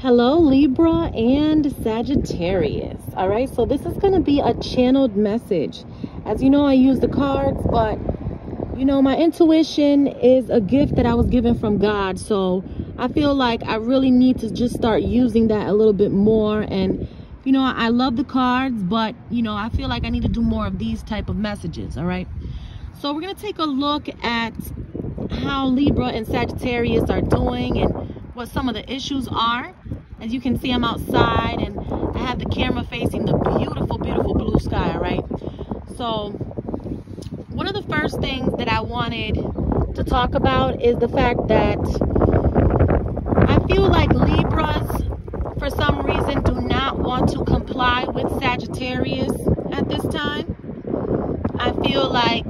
Hello, Libra and Sagittarius. All right, so this is going to be a channeled message. As you know, I use the cards, but you know, my intuition is a gift that I was given from God. So I feel like I really need to just start using that a little bit more. And, you know, I love the cards, but, you know, I feel like I need to do more of these type of messages. All right. So we're going to take a look at how Libra and Sagittarius are doing and what some of the issues are. As you can see, I'm outside and I have the camera facing the beautiful, beautiful blue sky, right? So one of the first things that I wanted to talk about is the fact that I feel like Libras, for some reason, do not want to comply with Sagittarius at this time. I feel like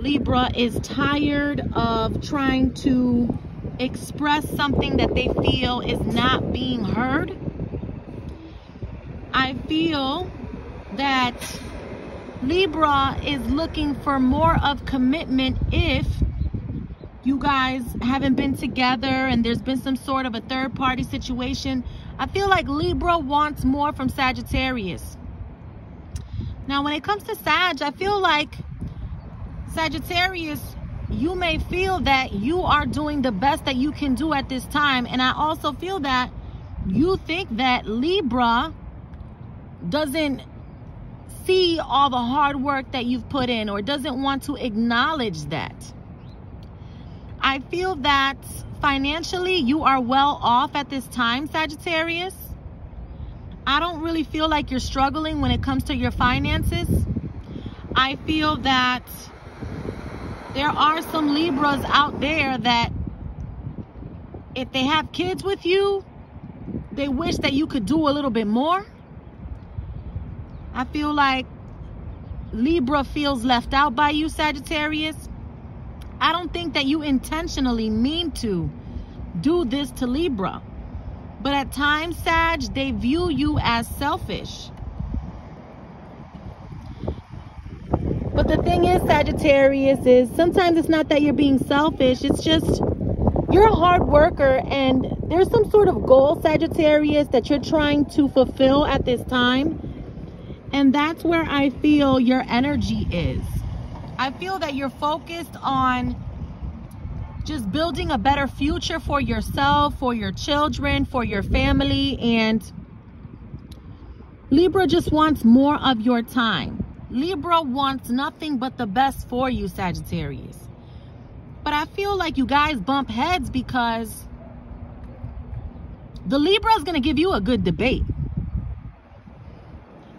Libra is tired of trying to express something that they feel is not being heard. I feel that Libra is looking for more of commitment if you guys haven't been together and there's been some sort of a third party situation. I feel like Libra wants more from Sagittarius. Now, when it comes to Sag, I feel like Sagittarius you may feel that you are doing the best that you can do at this time. And I also feel that you think that Libra doesn't see all the hard work that you've put in or doesn't want to acknowledge that. I feel that financially you are well off at this time, Sagittarius. I don't really feel like you're struggling when it comes to your finances. I feel that there are some Libras out there that if they have kids with you, they wish that you could do a little bit more. I feel like Libra feels left out by you, Sagittarius. I don't think that you intentionally mean to do this to Libra. But at times, Sag, they view you as selfish. But the thing is, Sagittarius, is sometimes it's not that you're being selfish. It's just you're a hard worker and there's some sort of goal, Sagittarius, that you're trying to fulfill at this time. And that's where I feel your energy is. I feel that you're focused on just building a better future for yourself, for your children, for your family. And Libra just wants more of your time. Libra wants nothing but the best for you, Sagittarius. But I feel like you guys bump heads because the Libra is going to give you a good debate.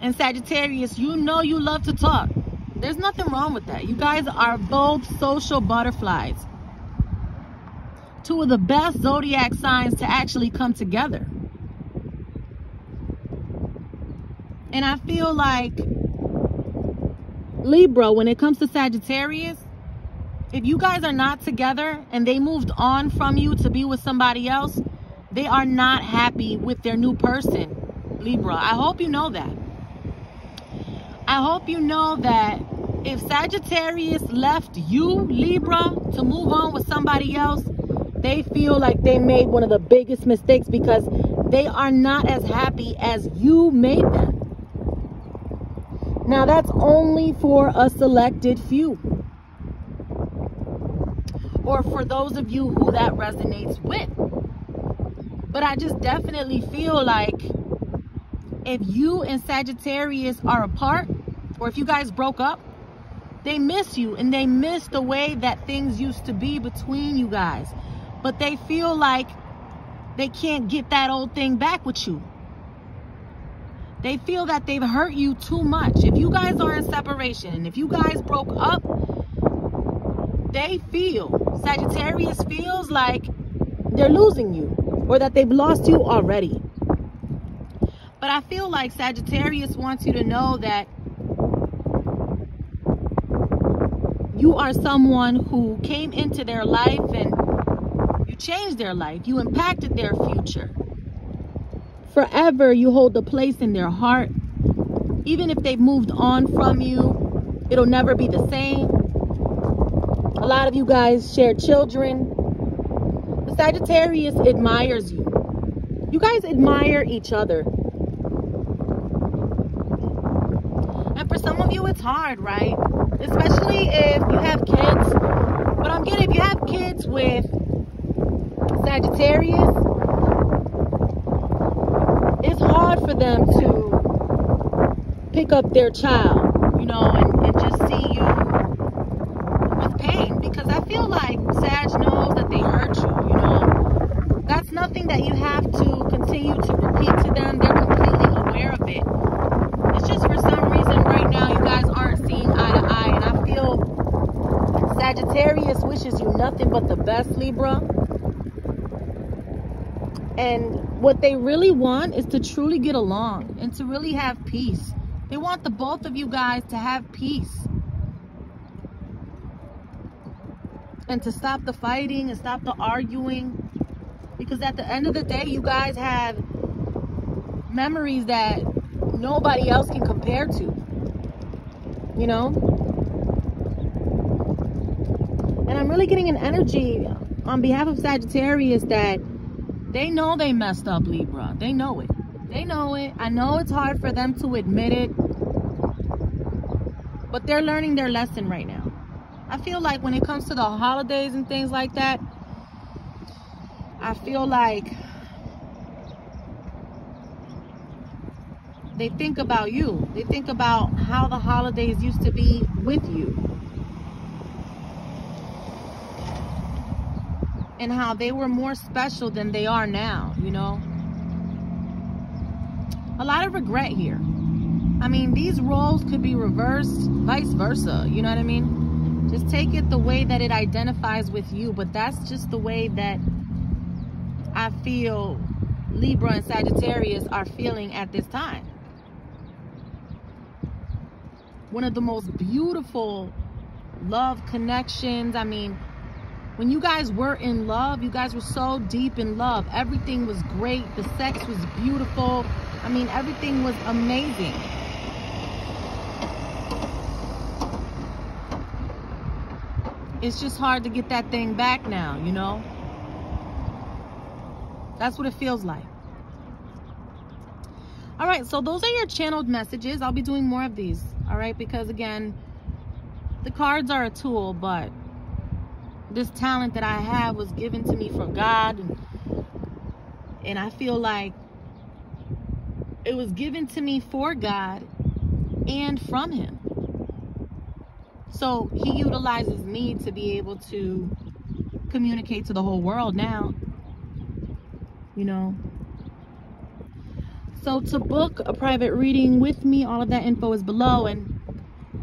And Sagittarius, you know you love to talk. There's nothing wrong with that. You guys are both social butterflies. Two of the best zodiac signs to actually come together. And I feel like Libra, when it comes to Sagittarius, if you guys are not together and they moved on from you to be with somebody else, they are not happy with their new person, Libra. I hope you know that. I hope you know that if Sagittarius left you, Libra, to move on with somebody else, they feel like they made one of the biggest mistakes because they are not as happy as you made them. Now, that's only for a selected few. Or for those of you who that resonates with. But I just definitely feel like if you and Sagittarius are apart, or if you guys broke up, they miss you and they miss the way that things used to be between you guys. But they feel like they can't get that old thing back with you. They feel that they've hurt you too much. If you guys are in separation and if you guys broke up, they feel, Sagittarius feels like they're losing you or that they've lost you already. But I feel like Sagittarius wants you to know that you are someone who came into their life and you changed their life. You impacted their future forever you hold a place in their heart. Even if they've moved on from you, it'll never be the same. A lot of you guys share children. The Sagittarius admires you. You guys admire each other. And for some of you, it's hard, right? Especially if you have kids. But I'm getting, if you have kids with Sagittarius, it's hard for them to pick up their child, you know, and, and just see you with pain. Because I feel like Sag knows that they hurt you, you know. That's nothing that you have to continue to repeat to them. They're completely aware of it. It's just for some reason right now you guys aren't seeing eye to eye. And I feel Sagittarius wishes you nothing but the best, Libra. And what they really want is to truly get along and to really have peace. They want the both of you guys to have peace. And to stop the fighting and stop the arguing. Because at the end of the day, you guys have memories that nobody else can compare to. You know? And I'm really getting an energy on behalf of Sagittarius that they know they messed up, Libra. They know it. They know it. I know it's hard for them to admit it. But they're learning their lesson right now. I feel like when it comes to the holidays and things like that, I feel like they think about you. They think about how the holidays used to be with you. And how they were more special than they are now, you know? A lot of regret here. I mean, these roles could be reversed, vice versa, you know what I mean? Just take it the way that it identifies with you, but that's just the way that I feel Libra and Sagittarius are feeling at this time. One of the most beautiful love connections. I mean, when you guys were in love, you guys were so deep in love. Everything was great. The sex was beautiful. I mean, everything was amazing. It's just hard to get that thing back now, you know? That's what it feels like. All right, so those are your channeled messages. I'll be doing more of these, all right? Because again, the cards are a tool, but this talent that I have was given to me from God. And, and I feel like it was given to me for God and from Him. So He utilizes me to be able to communicate to the whole world now. You know. So to book a private reading with me, all of that info is below. And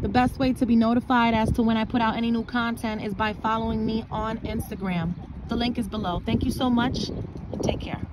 the best way to be notified as to when I put out any new content is by following me on Instagram. The link is below. Thank you so much and take care.